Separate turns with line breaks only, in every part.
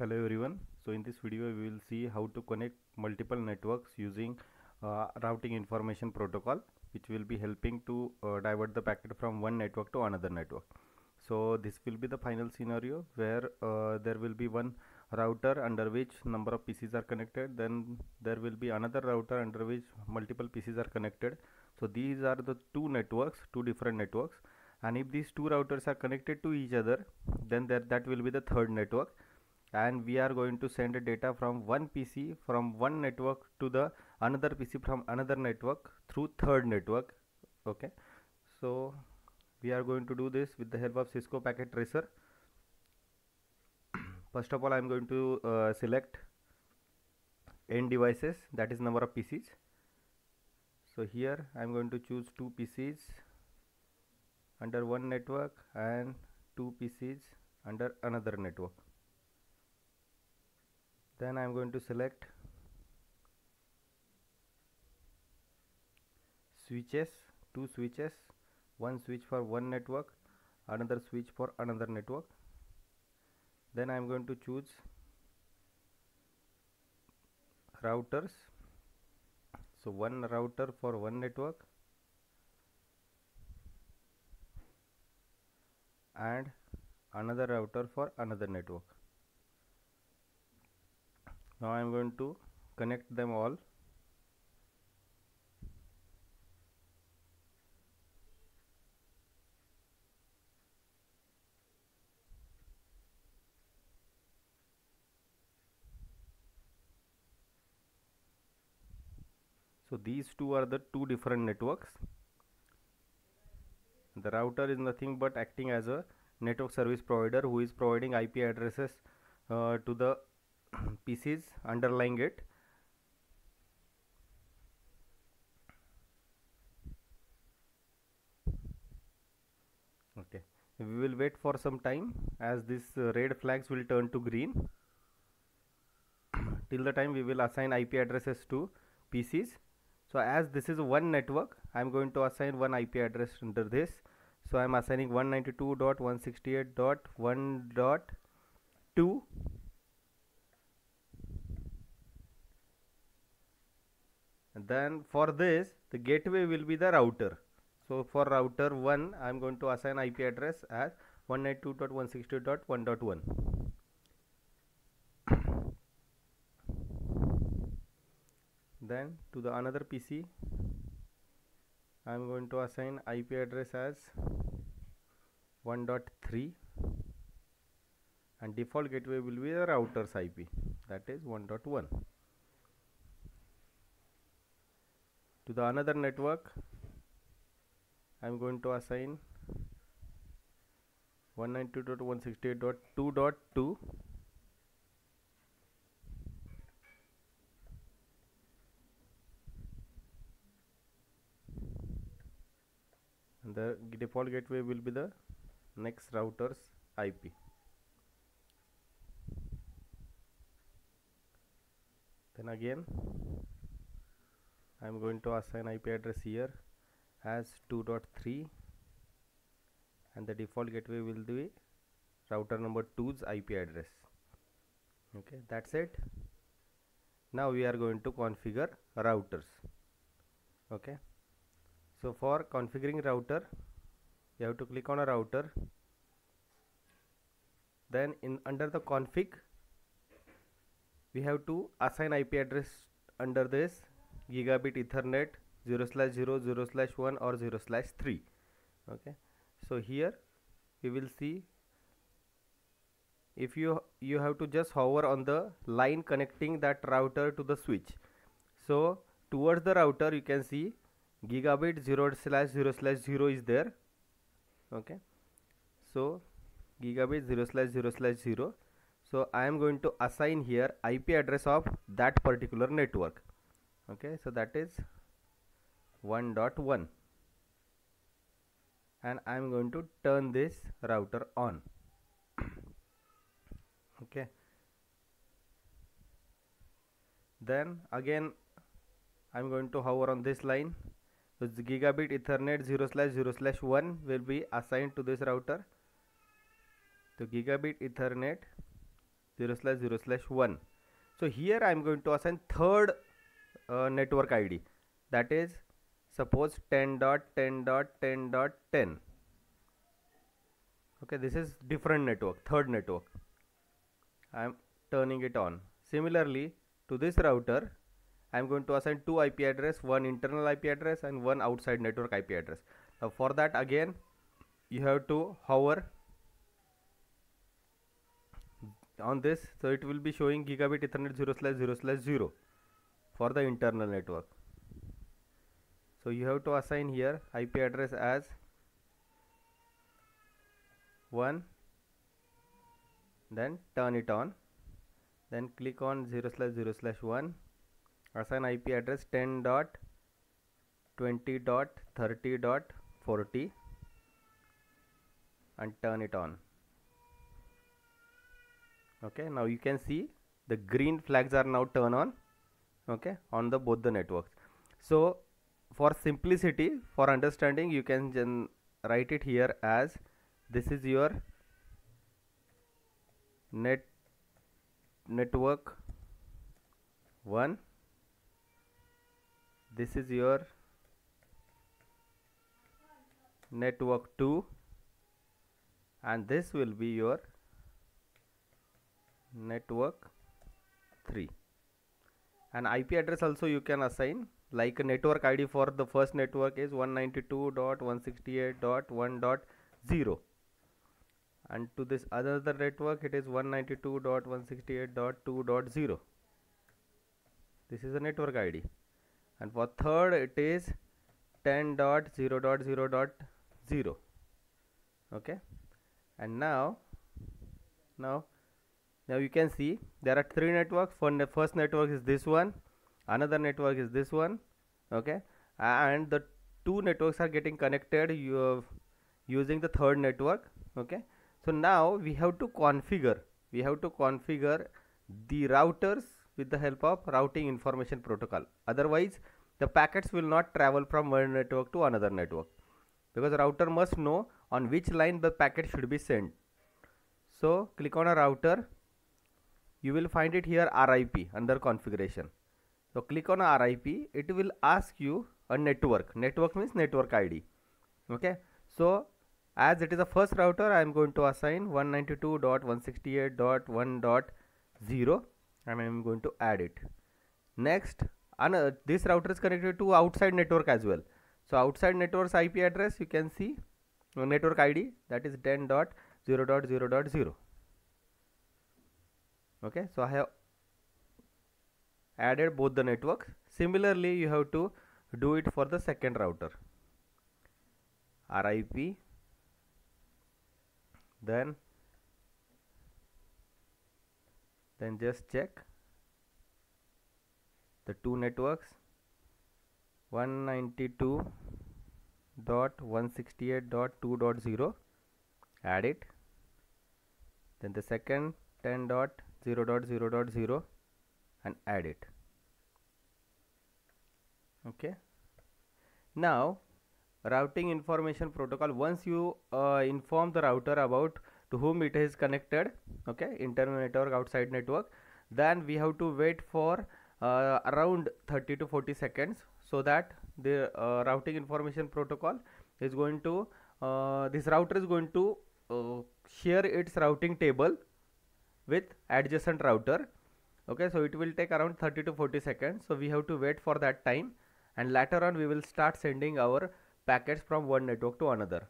hello everyone. So in this video we will see how to connect multiple networks using uh, routing information protocol which will be helping to uh, divert the packet from one network to another network. So this will be the final scenario where uh, there will be one router under which number of PCs are connected. Then there will be another router under which multiple PCs are connected. So these are the two networks two different networks. And if these two routers are connected to each other then there that will be the third network and we are going to send data from one PC from one network to the another PC from another network through third network. Okay? So we are going to do this with the help of Cisco packet tracer. First of all I am going to uh, select n devices that is number of PCs so here I am going to choose two PCs under one network and two PCs under another network then I am going to select switches two switches one switch for one network another switch for another network. Then I am going to choose routers. So one router for one network and another router for another network now I am going to connect them all. So these two are the two different networks. The router is nothing but acting as a network service provider who is providing IP addresses uh, to the PCs underlying it. Okay. We will wait for some time as this uh, red flags will turn to green. Till the time we will assign IP addresses to PCs so as this is one network I am going to assign one IP address under this. So I am assigning 192.168.1.2 then for this the gateway will be the router. So for router 1 I am going to assign IP address as 192.168.1.1 then to the another PC I am going to assign IP address as 1.3 and default gateway will be the router's IP that is 1.1 to the another network I am going to assign 192.168.2.2 and the default gateway will be the next router's IP then again I am going to assign IP address here as 2.3 and the default gateway will be router number 2's IP address. Okay that's it. Now we are going to configure routers. Okay so for configuring router you have to click on a router. Then in under the config we have to assign IP address under this gigabit ethernet 0 slash 0 0 slash 1 or 0 slash 3 okay? So here we will see if you you have to just hover on the line connecting that router to the switch. So towards the router you can see gigabit 0 slash 0 slash 0 is there. Okay? So gigabit 0 slash 0 slash 0 so I am going to assign here IP address of that particular network okay so that is 1.1 and I am going to turn this router on. Okay. Then again I am going to hover on this line. So gigabit ethernet 0 slash 0 slash 1 will be assigned to this router. So gigabit ethernet 0 slash 0 slash 1 so here I am going to assign third uh, network ID that is suppose 10 dot 10 dot 10 dot 10 okay this is different network third network. I am turning it on. Similarly to this router I am going to assign two IP address one internal IP address and one outside network IP address. Now for that again you have to hover on this. So it will be showing gigabit ethernet 0 slash 0 slash 0 for the internal network. So you have to assign here IP address as 1 then turn it on then click on 0 slash 0 slash 1 assign IP address 10 dot 20 dot 30 dot 40 and turn it on. Okay now you can see the green flags are now turned on okay on the both the networks. So for simplicity for understanding you can write it here as this is your net network 1 this is your network 2 and this will be your network 3 and IP address also you can assign. Like a network ID for the first network is 192.168.1.0 and to this other network it is 192.168.2.0 this is a network ID and for third it is 10.0.0.0 okay? And now now now you can see there are three networks. For the first network is this one. Another network is this one. Okay? And the two networks are getting connected using the third network. Okay? So now we have to configure we have to configure the routers with the help of routing information protocol. Otherwise the packets will not travel from one network to another network because router must know on which line the packet should be sent. So click on a router you will find it here RIP under configuration. So click on RIP it will ask you a network. Network means network ID okay? So as it is a first router I am going to assign 192.168.1.0 and I am going to add it. Next another uh, this router is connected to outside network as well. So outside network's IP address you can see network ID that is 10.0.0.0 okay so I have added both the networks similarly you have to do it for the second router. RIP then then just check the two networks. 192.168.2.0 add it. Then the second 10 dot 0 dot 0 dot 0 and add it. Okay. Now routing information protocol once you uh, inform the router about to whom it is connected okay internal network outside network then we have to wait for uh, around 30 to 40 seconds so that the uh, routing information protocol is going to uh, this router is going to uh, share its routing table with adjacent router. Okay so it will take around 30 to 40 seconds. So we have to wait for that time and later on we will start sending our packets from one network to another.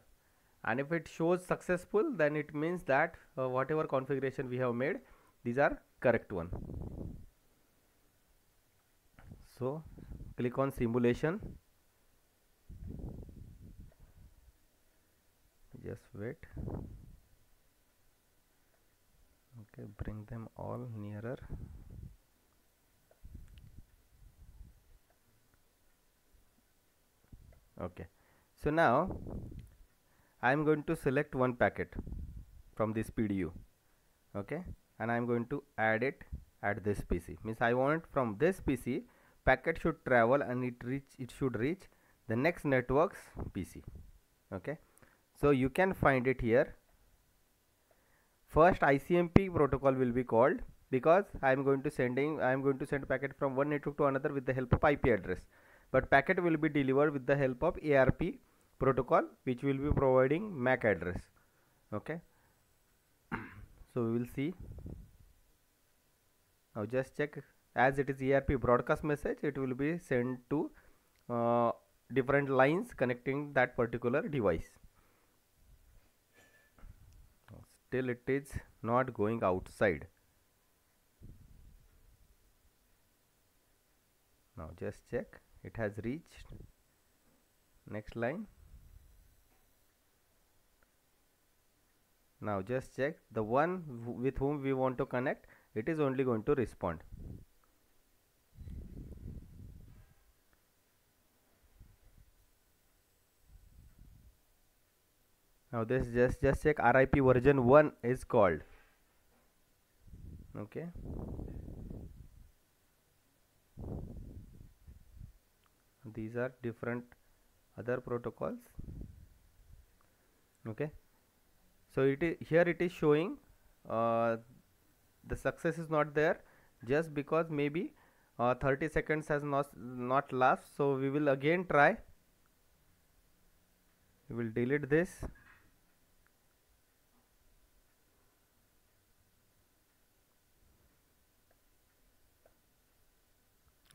And if it shows successful then it means that uh, whatever configuration we have made these are correct one. So click on simulation. Just wait okay bring them all nearer. Okay. So now I am going to select one packet from this PDU okay? And I am going to add it at this PC means I want from this PC packet should travel and it reach it should reach the next network's PC okay? So you can find it here first ICMP protocol will be called because I am going to sending I am going to send packet from one network to another with the help of IP address. But packet will be delivered with the help of ARP protocol which will be providing MAC address. Okay? So we will see. Now just check. As it is ARP broadcast message it will be sent to uh, different lines connecting that particular device still it is not going outside. Now just check. It has reached. Next line. Now just check. The one with whom we want to connect it is only going to respond now this just just check RIP version 1 is called. Okay. These are different other protocols. Okay. So it is here it is showing uh, the success is not there just because maybe uh, 30 seconds has not not last so we will again try. We will delete this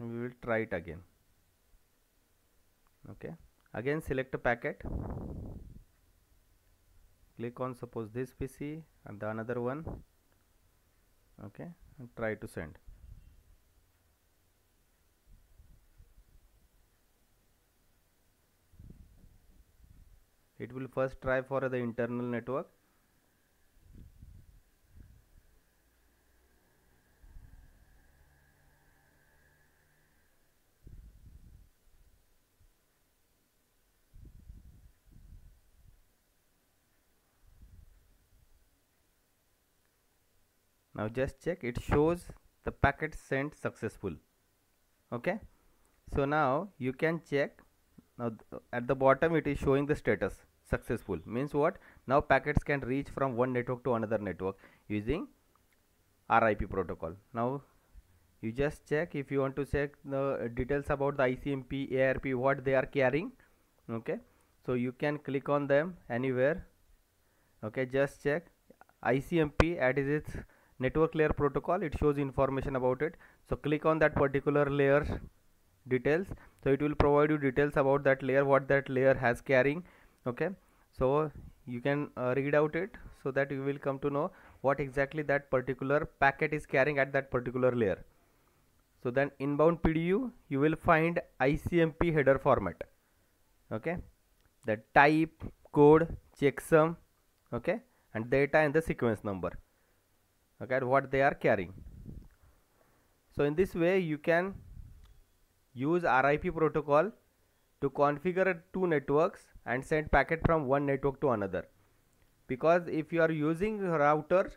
we will try it again. Okay. Again select a packet. Click on suppose this PC and the another one. Okay. And try to send. It will first try for the internal network now just check it shows the packet sent successful. Okay? So now you can check now at the bottom it is showing the status successful. Means what? Now packets can reach from one network to another network using RIP protocol. Now you just check if you want to check the details about the ICMP ARP what they are carrying. Okay? So you can click on them anywhere. Okay? Just check ICMP at its network layer protocol it shows information about it. So click on that particular layer details. So it will provide you details about that layer what that layer has carrying okay? So you can uh, read out it so that you will come to know what exactly that particular packet is carrying at that particular layer. So then inbound PDU you will find ICMP header format okay? The type code checksum okay? And data and the sequence number okay what they are carrying. So in this way you can use RIP protocol to configure two networks and send packet from one network to another. Because if you are using router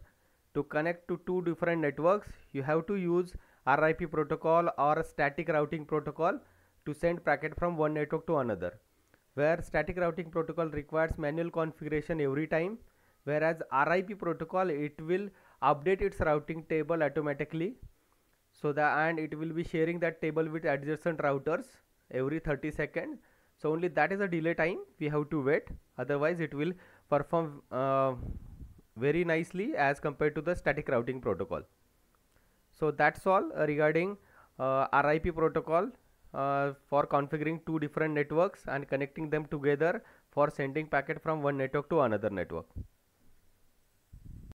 to connect to two different networks you have to use RIP protocol or static routing protocol to send packet from one network to another. Where static routing protocol requires manual configuration every time whereas RIP protocol it will update its routing table automatically. So that and it will be sharing that table with adjacent routers every 30 seconds so only that is a delay time. We have to wait. Otherwise it will perform uh, very nicely as compared to the static routing protocol. So that's all uh, regarding uh, RIP protocol uh, for configuring two different networks and connecting them together for sending packet from one network to another network